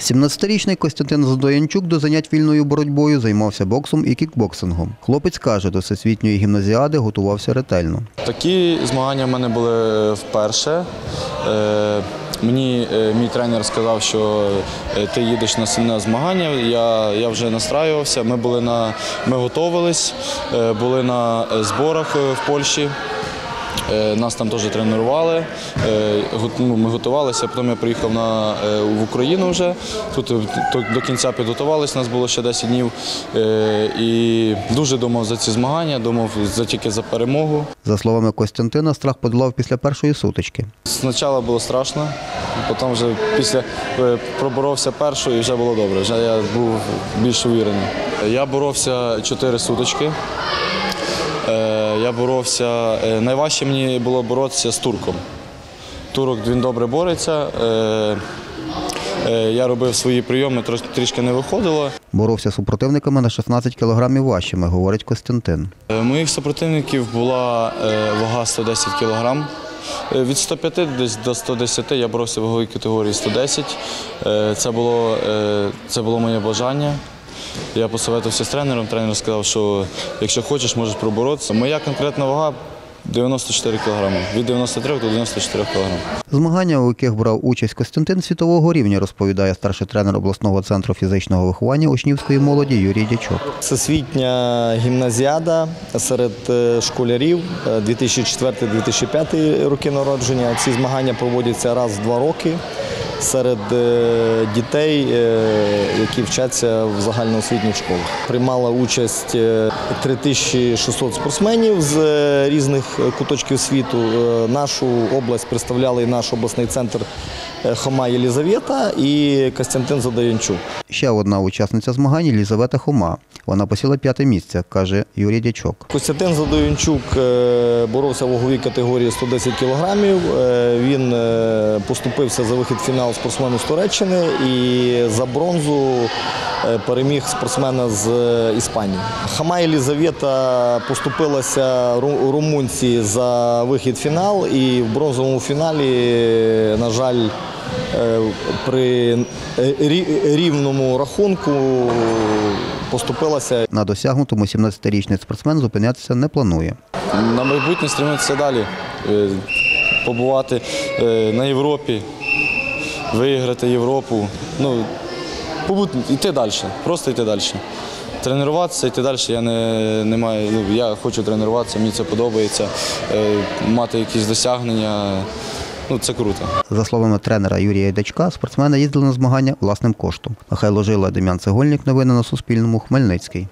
17-річний Костянтин Задоянчук до занять вільною боротьбою займався боксом і кікбоксингом. Хлопець каже, до всесвітньої гімназіади готувався ретельно. Такі змагання в мене були вперше. Е, Мені е, мій тренер сказав, що е, ти їдеш на сильне змагання. Я, я вже настраювався. Ми були на ми готувались, були на зборах в Польщі. Е, Нас там теж тренували. Е, ну, Ми готувалися, потім я приїхав на, е, в Україну вже. Тут до- кінця підготувалися, нас було ще 10 днів. І дуже думав за ці змагання, думав за тільки за перемогу. За словами Костянтина, страх подолав після першої сутички. Спочатку було страшно, потім вже після проборовся першу і вже було добре. Вже я був більш увірений. Я боровся 4 сутички. Я боровся. е, Найважче мені було боротися з турком. Турок він добре бореться. Е, е, Я робив свої прийоми, трішки не виходило. Боровся з супротивниками на 16 кілограмів важчими, говорить Костянтин. Моїх супротивників була вага 110 кг. Від 105 десь до 110 я боровся в ваговій категорії 110. Е, Це було, це було моє бажання. Я посоветувався з тренером. Тренер сказав, що якщо хочеш, можеш проборотися. Моя конкретна вага 94 кг. Від 93 до 94 кг. Змагання, у яких брав участь Костянтин світового рівня, розповідає старший тренер обласного центру фізичного виховання учнівської молоді Юрій Дячок. Всесвітня гімназіада серед е, школярів е, 2004-2005 роки народження. Ці змагання проводяться раз в два роки серед е, дітей, е, які вчаться в загальноосвітніх школах. Приймала участь е, 3600 спортсменів з е, різних куточків світу. Е, Нашу область представляли і наш обласний центр е, Хома Єлізавета і Костянтин Задаянчук. Ще одна учасниця змагань Лізавета Хома. Вона посіла п'яте місце, каже Юрій Дячок. Костянтин Задоянчук е, боровся в ваговій категорії 110 кілограмів. Е, Він е, поступився за вихід в фінал спортсмену з Туреччини і за бронзу е, переміг спортсмена з е, Іспанії. Хама Єлізавета поступилася румунці за вихід в фінал і в бронзовому фіналі, на жаль, е, при рівному рахунку поступилася На досягнутому 17-річний спортсмен зупинятися не планує. На майбутнє стремитися далі, побувати е, на Європі, виграти Європу. Ну, побути, йти далі, просто йти далі. Тренуватися, йти далі. Я не, не маю, ну, я хочу тренуватися, мені це подобається, е, мати якісь досягнення. Ну, це круто. За словами тренера Юрія Дячка, спортсмени їздили на змагання власним коштом. Михайло Жила, Дем'ян Цегольник. Новини на Суспільному. Хмельницький.